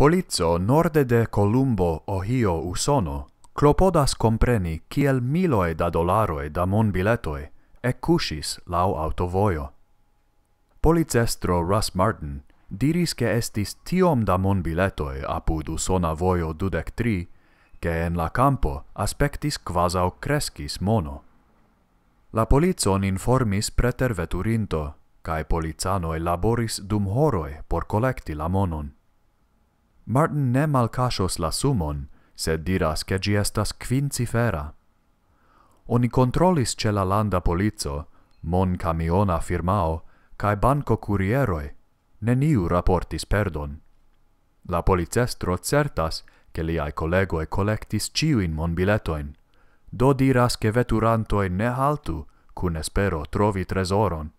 Polizzo norde de Columbo, Ohio, Usono, clopodas compreni kiel miloe da dolaroe da mon biletoi cusis lau autovoio. Policestro Russ Martin diris che estis tiom da mon biletoi apud Usona voio dudec tri, che en la campo aspectis quasau crescis mono. La polizon informis preter veturinto, cae polizanoi laboris dum horoe por collecti la monon. Martin ne malcasos la sumon, sed diras che gi estas quincifera. Oni controlis ce la landa polizzo, mon camiona firmao, cae banco curieroi. Neniu raportis perdon. La policestro certas che liai collegoe collectis ciuin mon biletoin, do diras che veturantoi ne haltu, cun espero trovi tresoron.